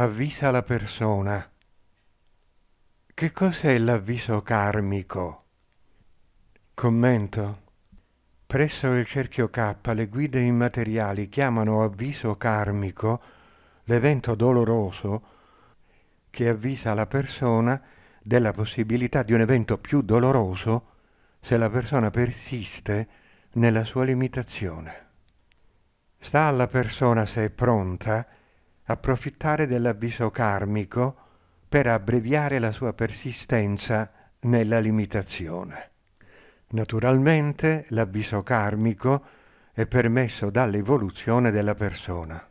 avvisa la persona. Che cos'è l'avviso karmico? Commento. Presso il cerchio K le guide immateriali chiamano avviso karmico l'evento doloroso che avvisa la persona della possibilità di un evento più doloroso se la persona persiste nella sua limitazione. Sta alla persona se è pronta approfittare dell'avviso karmico per abbreviare la sua persistenza nella limitazione. Naturalmente l'avviso karmico è permesso dall'evoluzione della persona.